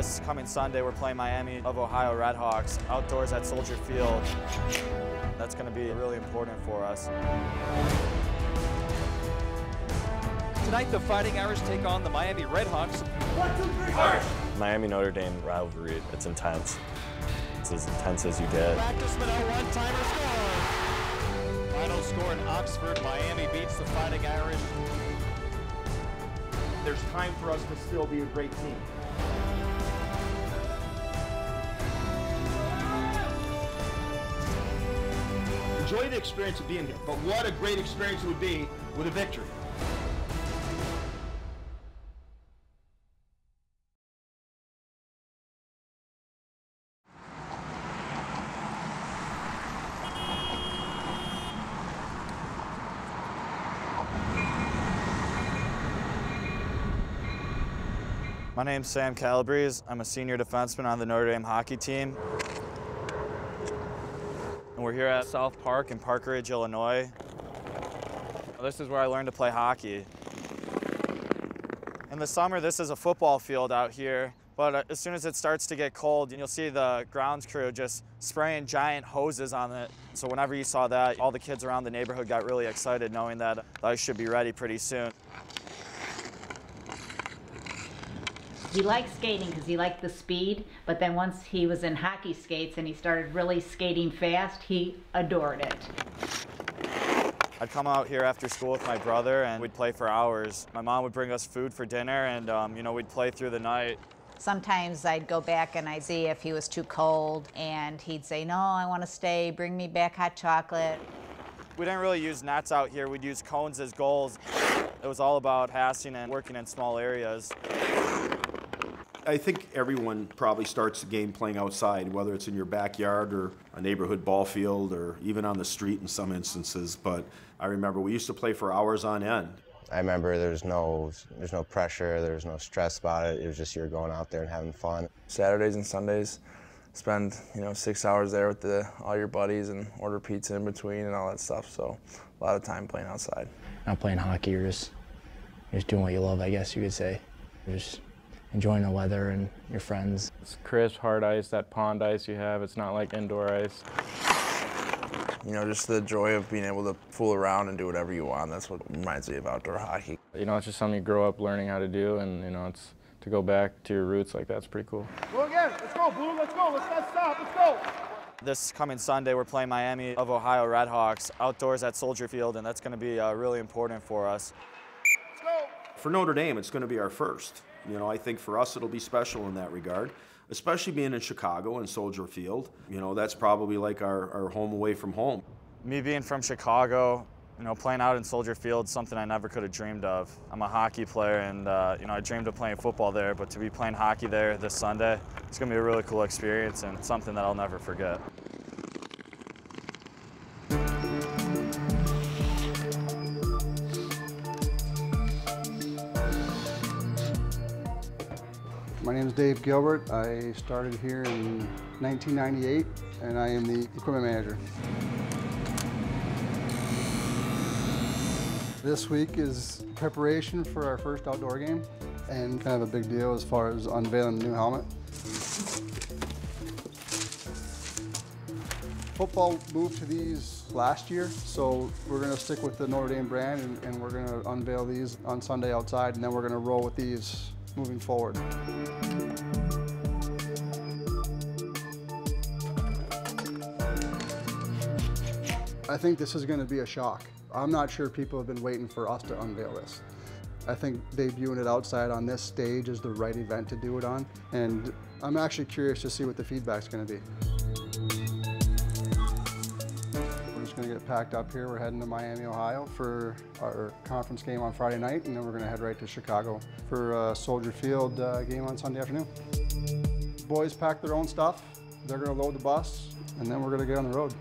This coming Sunday, we're playing Miami of Ohio Redhawks outdoors at Soldier Field. That's going to be really important for us. Tonight, the Fighting Irish take on the Miami Redhawks. Miami Notre Dame rivalry, it's intense. It's as intense as you get. Practice Minot one-timer score. Final score in Oxford, Miami beats the Fighting Irish. There's time for us to still be a great team. Enjoy the experience of being here, but what a great experience it would be with a victory. My name's Sam Calabrese. I'm a senior defenseman on the Notre Dame hockey team. We're here at South Park in Park Ridge, Illinois. This is where I learned to play hockey. In the summer, this is a football field out here, but uh, as soon as it starts to get cold, you'll see the grounds crew just spraying giant hoses on it. So whenever you saw that, all the kids around the neighborhood got really excited knowing that I should be ready pretty soon. He liked skating because he liked the speed, but then once he was in hockey skates and he started really skating fast, he adored it. I'd come out here after school with my brother and we'd play for hours. My mom would bring us food for dinner and, um, you know, we'd play through the night. Sometimes I'd go back and I'd see if he was too cold, and he'd say, No, I want to stay, bring me back hot chocolate. We didn't really use nets out here, we'd use cones as goals. It was all about passing and working in small areas. I think everyone probably starts the game playing outside, whether it's in your backyard or a neighborhood ball field or even on the street in some instances. But I remember we used to play for hours on end. I remember there's no there's no pressure, there's no stress about it. It was just you're going out there and having fun. Saturdays and Sundays, spend you know six hours there with the, all your buddies and order pizza in between and all that stuff. So a lot of time playing outside. Not playing hockey, you're just you're just doing what you love, I guess you could say. You're just enjoying the weather and your friends. It's crisp, hard ice, that pond ice you have. It's not like indoor ice. You know, just the joy of being able to fool around and do whatever you want. That's what reminds me of outdoor hockey. You know, it's just something you grow up learning how to do, and you know, it's to go back to your roots like that's pretty cool. Go again. Let's go, Blue. Let's go. Let's not stop. Let's go. This coming Sunday, we're playing Miami of Ohio Redhawks outdoors at Soldier Field, and that's going to be uh, really important for us. Let's go. For Notre Dame, it's going to be our first. You know, I think for us it'll be special in that regard, especially being in Chicago and Soldier Field. You know, that's probably like our, our home away from home. Me being from Chicago, you know, playing out in Soldier Field, something I never could have dreamed of. I'm a hockey player, and uh, you know, I dreamed of playing football there, but to be playing hockey there this Sunday, it's gonna be a really cool experience and something that I'll never forget. My name is Dave Gilbert. I started here in 1998 and I am the equipment manager. This week is preparation for our first outdoor game and kind of a big deal as far as unveiling the new helmet. Football moved to these last year, so we're going to stick with the Notre Dame brand and, and we're going to unveil these on Sunday outside and then we're going to roll with these moving forward. I think this is going to be a shock. I'm not sure people have been waiting for us to unveil this. I think debuting it outside on this stage is the right event to do it on, and I'm actually curious to see what the feedback's going to be. Going to get packed up here. We're heading to Miami, Ohio for our conference game on Friday night, and then we're going to head right to Chicago for a Soldier Field uh, game on Sunday afternoon. Boys pack their own stuff. They're going to load the bus, and then we're going to get on the road.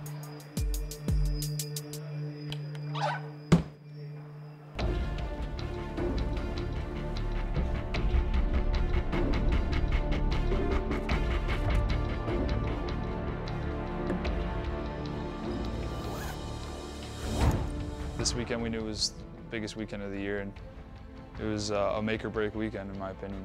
This weekend we knew was the biggest weekend of the year, and it was uh, a make or break weekend in my opinion.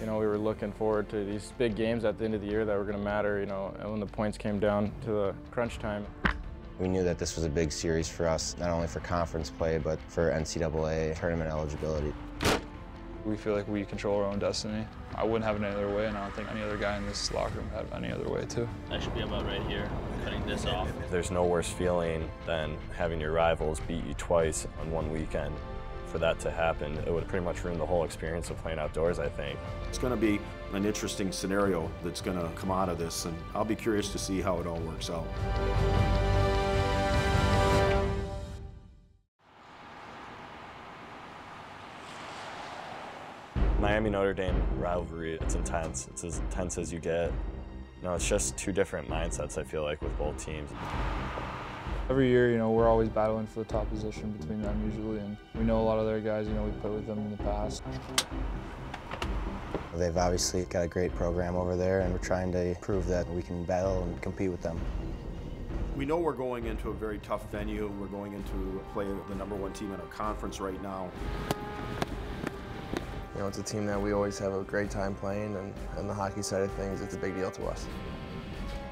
You know, we were looking forward to these big games at the end of the year that were going to matter, you know, and when the points came down to the crunch time. We knew that this was a big series for us, not only for conference play, but for NCAA tournament eligibility. We feel like we control our own destiny. I wouldn't have it any other way, and I don't think any other guy in this locker room had any other way, too. I should be about right here, cutting this off. There's no worse feeling than having your rivals beat you twice on one weekend. For that to happen, it would pretty much ruin the whole experience of playing outdoors, I think. It's going to be an interesting scenario that's going to come out of this, and I'll be curious to see how it all works out. Miami Notre Dame rivalry, it's intense. It's as intense as you get. No, it's just two different mindsets, I feel like, with both teams. Every year, you know, we're always battling for the top position between them usually, and we know a lot of their guys, you know, we've played with them in the past. They've obviously got a great program over there, and we're trying to prove that we can battle and compete with them. We know we're going into a very tough venue. We're going into play the number one team in our conference right now. You know, it's a team that we always have a great time playing, and on the hockey side of things, it's a big deal to us.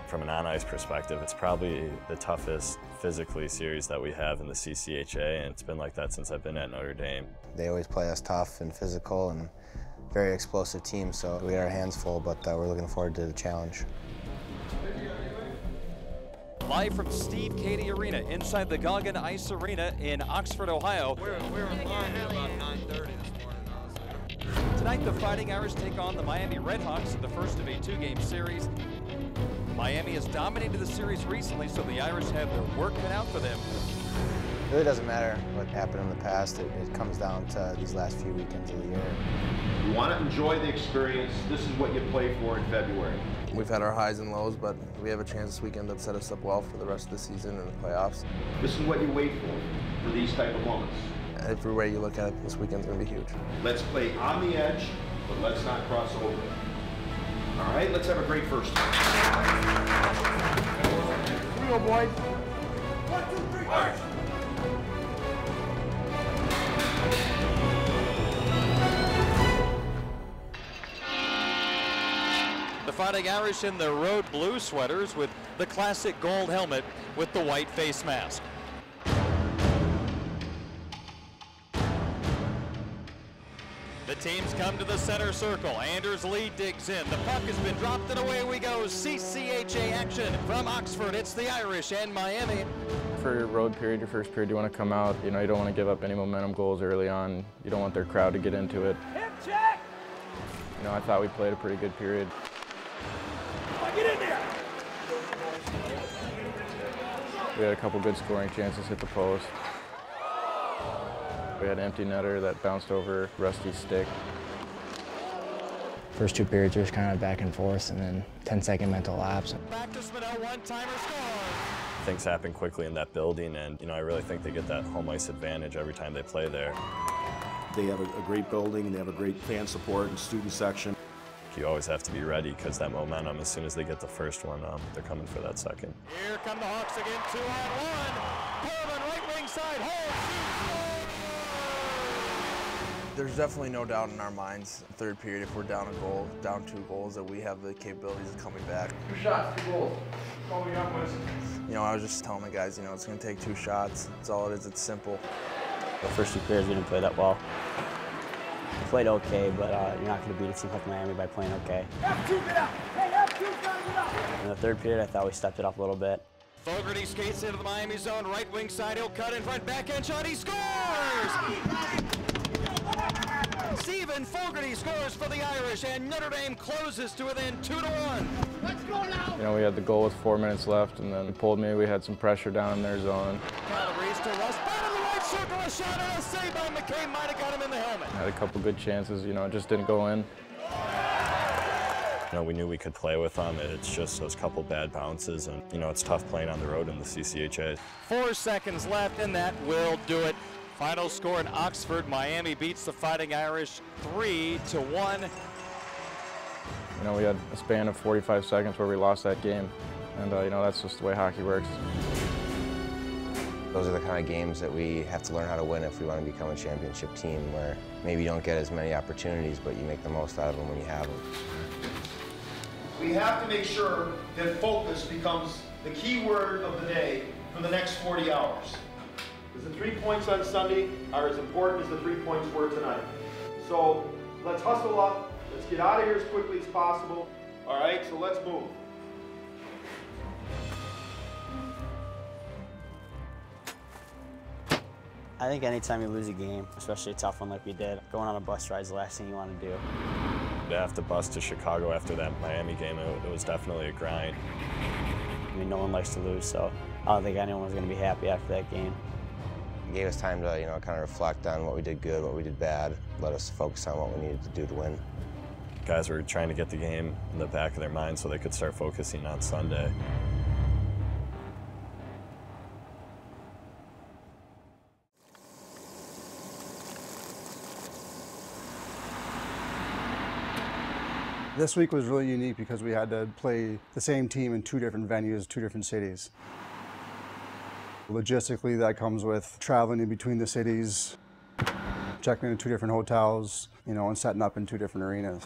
From an on-ice perspective, it's probably the toughest physically series that we have in the CCHA, and it's been like that since I've been at Notre Dame. They always play us tough and physical and very explosive team, so we got our hands full, but uh, we're looking forward to the challenge. Live from Steve Cady Arena inside the Goggin Ice Arena in Oxford, Ohio. We're, we're Tonight, the Fighting Irish take on the Miami Redhawks in the first of a two-game series. Miami has dominated the series recently, so the Irish have their work cut out for them. It really doesn't matter what happened in the past. It, it comes down to these last few weekends of the year. You want to enjoy the experience. This is what you play for in February. We've had our highs and lows, but we have a chance this weekend to set us up well for the rest of the season and the playoffs. This is what you wait for, for these type of moments. Every way you look at it, this weekend's going to be huge. Let's play on the edge, but let's not cross over. All right, let's have a great first. Here we go, boys. One, two, three, march! The Fighting Irish in their road blue sweaters with the classic gold helmet with the white face mask. The teams come to the center circle. Anders Lee digs in. The puck has been dropped and away we go. CCHA action from Oxford. It's the Irish and Miami. For your road period, your first period, you want to come out, you know, you don't want to give up any momentum goals early on. You don't want their crowd to get into it. Hip check! You know, I thought we played a pretty good period. Get in there! We had a couple good scoring chances hit the post. We had an empty netter that bounced over Rusty's stick. First two periods were kind of back and forth, and then 10 second mental lapse. Back to Spinell, one-timer score. Things happen quickly in that building, and you know, I really think they get that home ice advantage every time they play there. They have a, a great building, and they have a great fan support and student section. You always have to be ready because that momentum, as soon as they get the first one, um, they're coming for that second. Here come the Hawks again, two on one. Coleman, right wing side, hold, There's definitely no doubt in our minds, third period, if we're down a goal, down two goals, that we have the capabilities of coming back. Two shots, two goals. Call me up, boys. You know, I was just telling the guys, you know, it's going to take two shots. That's all it is. It's simple. The first two periods we didn't play that well. We played okay, but uh, you're not going to beat a team like Miami by playing okay. F2, get out! Hey, F2, gotta get out! In the third period, I thought we stepped it up a little bit. Fogarty skates into the Miami zone, right wing side, he'll cut in front, backhand shot, he scores! Stephen Fogarty scores for the Irish, and Notre Dame closes to within two to one. Let's go now! You know, we had the goal with four minutes left, and then pulled me. We had some pressure down in their zone. Calabrese to Rust, back in the right circle, a shot and a save by McKay, might have got him in the helmet. Had a couple good chances, you know, it just didn't go in. You know, we knew we could play with them. It's just those couple bad bounces, and you know, it's tough playing on the road in the CCHA. Four seconds left, and that will do it. Final score in Oxford, Miami beats the Fighting Irish three to one. You know, we had a span of 45 seconds where we lost that game, and uh, you know, that's just the way hockey works. Those are the kind of games that we have to learn how to win if we want to become a championship team where maybe you don't get as many opportunities, but you make the most out of them when you have them. We have to make sure that focus becomes the key word of the day for the next 40 hours. Because the three points on Sunday are as important as the three points were tonight. So let's hustle up. Let's get out of here as quickly as possible. All right, so let's move. I think anytime you lose a game, especially a tough one like we did, going on a bus ride is the last thing you want to do. To have to bus to Chicago after that Miami game, it, it was definitely a grind. I mean, no one likes to lose, so I don't think anyone was going to be happy after that game. It gave us time to, you know, kind of reflect on what we did good, what we did bad, let us focus on what we needed to do to win. Guys were trying to get the game in the back of their mind so they could start focusing on Sunday. This week was really unique because we had to play the same team in two different venues, two different cities. Logistically, that comes with traveling in between the cities, checking into two different hotels, you know, and setting up in two different arenas.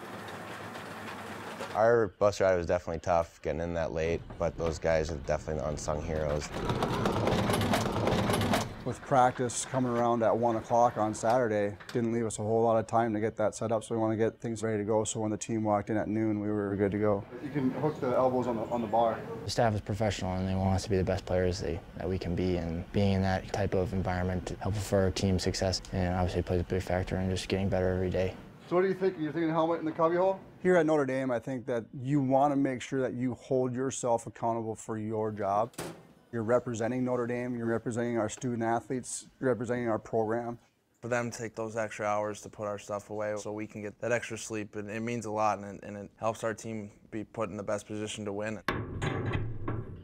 Our bus ride was definitely tough, getting in that late, but those guys are definitely the unsung heroes. With practice coming around at 1 o'clock on Saturday, didn't leave us a whole lot of time to get that set up, so we want to get things ready to go, so when the team walked in at noon, we were good to go. You can hook the elbows on the, on the bar. The staff is professional and they want us to be the best players they, that we can be, and being in that type of environment helpful for our team success, and obviously plays a big factor in just getting better every day. So what do you think? You're thinking helmet in the cubby hole? Here at Notre Dame, I think that you want to make sure that you hold yourself accountable for your job. You're representing Notre Dame, you're representing our student athletes, you're representing our program. For them to take those extra hours to put our stuff away so we can get that extra sleep, and it means a lot, and it, and it helps our team be put in the best position to win.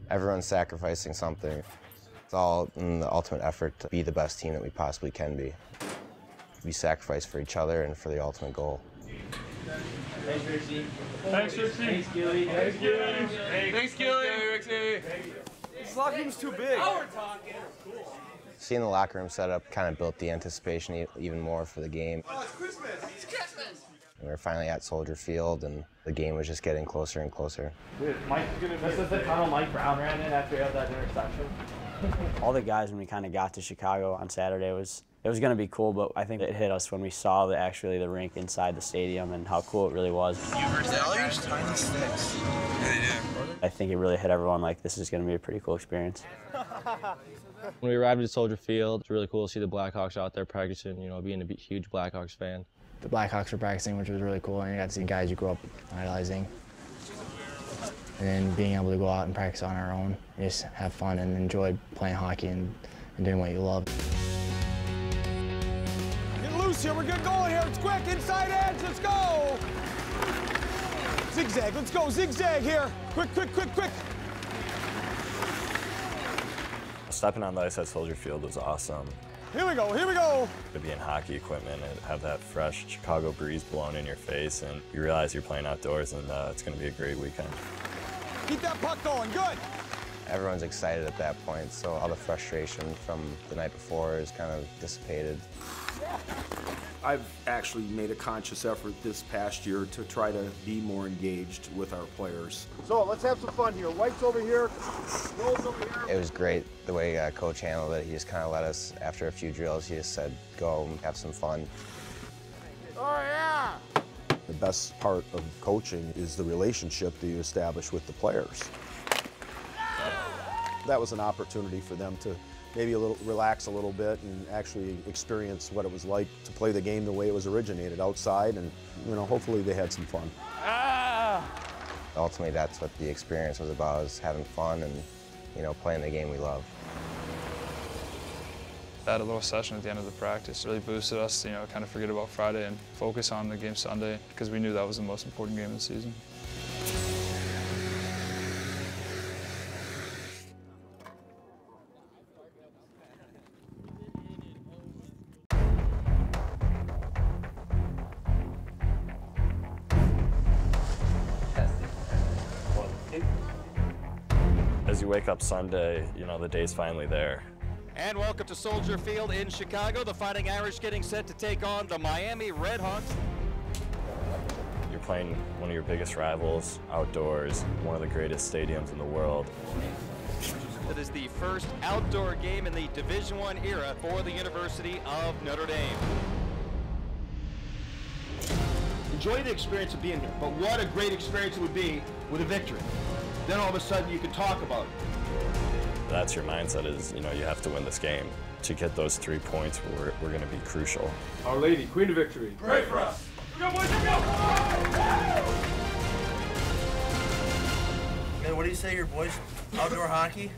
Everyone's sacrificing something. It's all in the ultimate effort to be the best team that we possibly can be. We sacrifice for each other and for the ultimate goal. Thanks, Rixie. Thanks, Rixie. Thanks, Gilly. Thanks, Gilly. Thanks, Gilly. Rixie. This locker room's too big. Seeing the locker room set up kind of built the anticipation even more for the game. Oh, it's Christmas. It's Christmas. We were finally at Soldier Field, and the game was just getting closer and closer. Dude, Mike, this is the tunnel Mike Brown ran in after he had that interception. All the guys, when we kind of got to Chicago on Saturday, was it was going to be cool, but I think it hit us when we saw the actually the rink inside the stadium and how cool it really was. All use tiny sticks. I think it really hit everyone like this is going to be a pretty cool experience. When we arrived at Soldier Field, it's really cool to see the Blackhawks out there practicing, you know, being a huge Blackhawks fan. The Blackhawks were practicing, which was really cool, and you got to see guys you grew up idolizing. And then being able to go out and practice on our own, just have fun and enjoy playing hockey and, and doing what you love. Get loose here. We're good going here. It's quick. Inside edge. Let's go. Zigzag. Let's go. Zigzag here. Quick, quick, quick, quick. Stepping on the ice at Soldier Field was awesome. Here we go. Here we go. To be in hockey equipment and have that fresh Chicago breeze blowing in your face, and you realize you're playing outdoors, and uh, it's going to be a great weekend. Keep that puck going. Good. Everyone's excited at that point, so all the frustration from the night before is kind of dissipated. I've actually made a conscious effort this past year to try to be more engaged with our players. So let's have some fun here. White's over here. Rolls over here. It was great the way uh, coach handled it. He just kind of let us, after a few drills, he just said, go and have some fun. Oh, yeah. The best part of coaching is the relationship that you establish with the players. That was an opportunity for them to maybe a little relax a little bit and actually experience what it was like to play the game the way it was originated outside and you know hopefully they had some fun. Ultimately, that's what the experience was about, is having fun and, you know, playing the game we love. That a little session at the end of the practice really boosted us, you know, kind of forget about Friday and focus on the game Sunday because we knew that was the most important game of the season. As you wake up Sunday, you know, the day's finally there. And welcome to Soldier Field in Chicago. The Fighting Irish getting set to take on the Miami Redhawks. You're playing one of your biggest rivals outdoors, one of the greatest stadiums in the world. That is the first outdoor game in the Division One era for the University of Notre Dame. Enjoy the experience of being here, but what a great experience it would be with a victory. Then all of a sudden you can talk about it. That's your mindset is, you know, you have to win this game. To get those three points, we're, we're going to be crucial. Our Lady, Queen of Victory. Great for us. Go, boys, go! Man, what do you say here, boys? Outdoor hockey?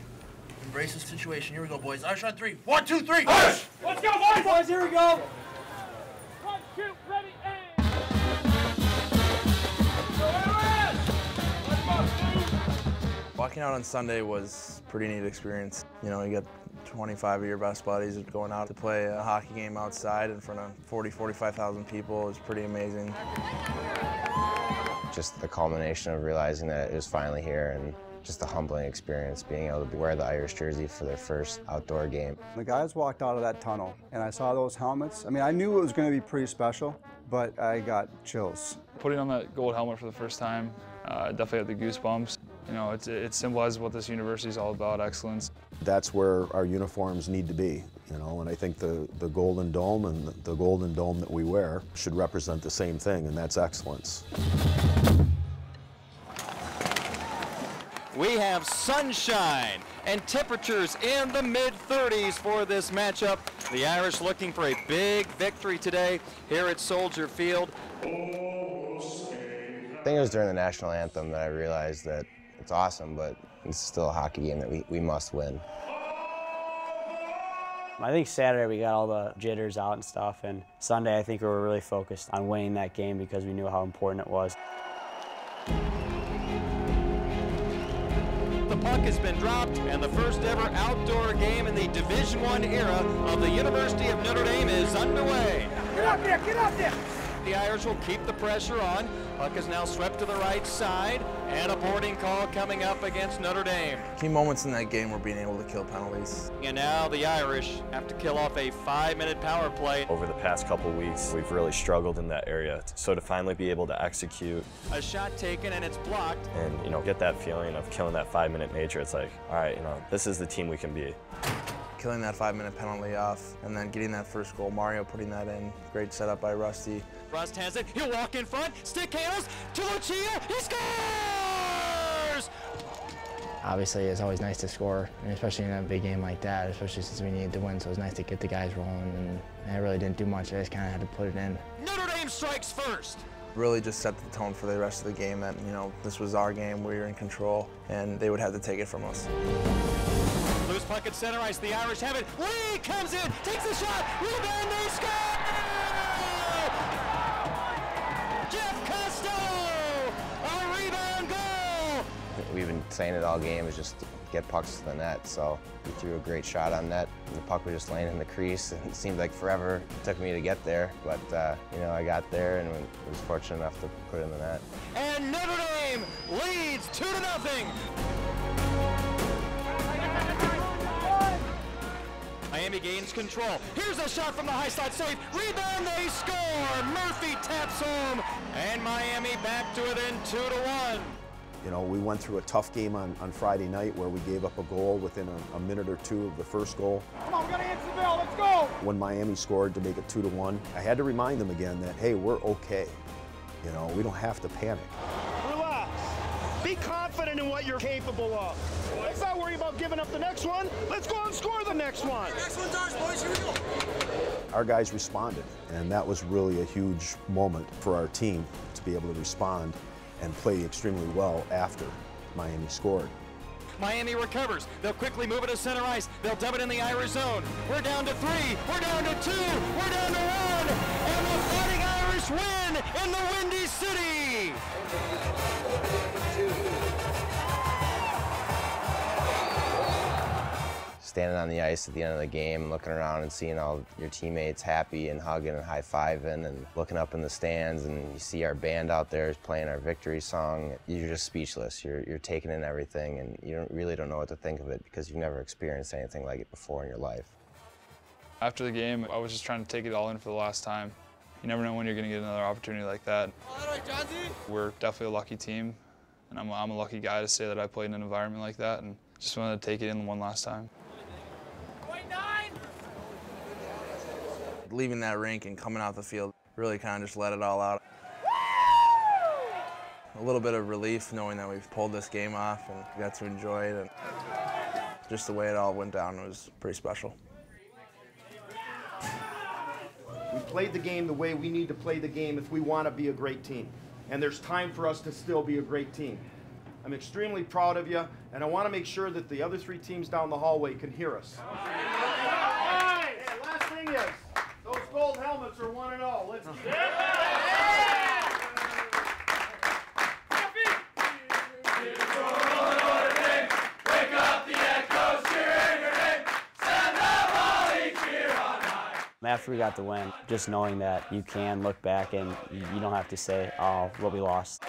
Embrace the situation. Here we go, boys. Irish on three. One, two, three. Push! Let's go, boys! Boys, here we go! Walking out on Sunday was a pretty neat experience. You know, you get 25 of your best buddies going out to play a hockey game outside in front of 40, 45,000 people. It was pretty amazing. Just the culmination of realizing that it was finally here and just a humbling experience being able to wear the Irish jersey for their first outdoor game. The guys walked out of that tunnel and I saw those helmets. I mean, I knew it was going to be pretty special, but I got chills. Putting on that gold helmet for the first time, uh, definitely had the goosebumps. You know, it, it symbolizes what this university is all about, excellence. That's where our uniforms need to be, you know, and I think the, the Golden Dome and the, the Golden Dome that we wear should represent the same thing, and that's excellence. We have sunshine and temperatures in the mid 30s for this matchup. The Irish looking for a big victory today here at Soldier Field. I think it was during the national anthem that I realized that it's awesome, but it's still a hockey game that we, we must win. I think Saturday we got all the jitters out and stuff, and Sunday I think we were really focused on winning that game because we knew how important it was. The puck has been dropped, and the first ever outdoor game in the Division One era of the University of Notre Dame is underway. Get out there, get out there! The Irish will keep the pressure on. Puck is now swept to the right side, and a boarding call coming up against Notre Dame. Key moments in that game were being able to kill penalties. And now the Irish have to kill off a five-minute power play. Over the past couple weeks, we've really struggled in that area. So to finally be able to execute A shot taken, and it's blocked. and, you know, get that feeling of killing that five-minute major. it's like, all right, you know, this is the team we can be. Killing that five-minute penalty off, and then getting that first goal. Mario putting that in. Great setup by Rusty. Rust has it. He'll walk in front. Stick handles to Lucia. He scores! Obviously, it's always nice to score, and especially in a big game like that, especially since we needed to win. So it's nice to get the guys rolling, and I really didn't do much. I just kind of had to put it in. Notre Dame strikes first. Really just set the tone for the rest of the game that, you know, this was our game, we were in control, and they would have to take it from us. Puck at center ice. The Irish have it. Lee comes in, takes the shot. Rebound, they score! Jeff Costello! A rebound goal! We've been saying it all game is just get pucks to the net. So he threw a great shot on net. The puck was just laying in the crease. And it seemed like forever it took me to get there, but uh, you know I got there and was fortunate enough to put it in the net. And Notre Dame leads two to nothing. Miami gains control. Here's a shot from the high side save. Rebound, they score. Murphy taps home, and Miami back to within two to one. You know, we went through a tough game on, on Friday night where we gave up a goal within a, a minute or two of the first goal. Come on, we gotta answer the bell, let's go! When Miami scored to make it two to one, I had to remind them again that, hey, we're okay. You know, we don't have to panic. Relax. Be confident in what you're capable of. Let's not worry about giving up the next one. Let's go and score the next one. Next one's ours, boys, here we go! Our guys responded, and that was really a huge moment for our team to be able to respond and play extremely well after Miami scored. Miami recovers. They'll quickly move it to center ice. They'll dub it in the Irish zone. We're down to three. We're down to two. We're down to one. And the Fighting Irish win in the Windy City. Standing on the ice at the end of the game, looking around and seeing all your teammates happy and hugging and high-fiving and looking up in the stands and you see our band out there playing our victory song, you're just speechless. You're, you're taking in everything and you don't, really don't know what to think of it because you've never experienced anything like it before in your life. After the game, I was just trying to take it all in for the last time. You never know when you're going to get another opportunity like that. We're definitely a lucky team, and I'm, I'm a lucky guy to say that I played in an environment like that, and just wanted to take it in one last time. Leaving that rink and coming off the field really kind of just let it all out. A little bit of relief knowing that we've pulled this game off and got to enjoy it. And just the way it all went down was pretty special. We played the game the way we need to play the game if we want to be a great team. And there's time for us to still be a great team. I'm extremely proud of you, and I want to make sure that the other three teams down the hallway can hear us. Last thing is, gold helmets are 1 0. Let's After we got the win, just knowing that you can look back and you don't have to say, oh, what we lost.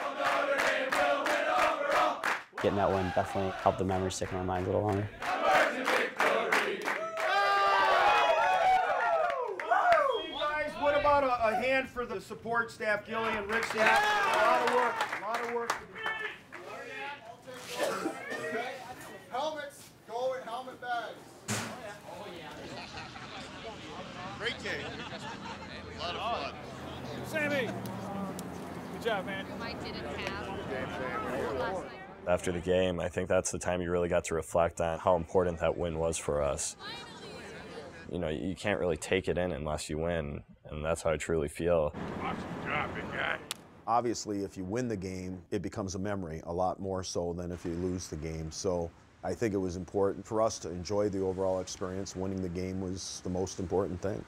Getting that win definitely helped the memory stick in our minds a little longer. Guys, what about a, a hand for the support staff, Gilly and Rick staff? A lot of work, a lot of work. Helmets, go in helmet bags. Great game. A lot of fun. Sammy, good job, man. After the game, I think that's the time you really got to reflect on how important that win was for us. You know, you can't really take it in unless you win, and that's how I truly feel. Obviously, if you win the game, it becomes a memory a lot more so than if you lose the game. So I think it was important for us to enjoy the overall experience. Winning the game was the most important thing.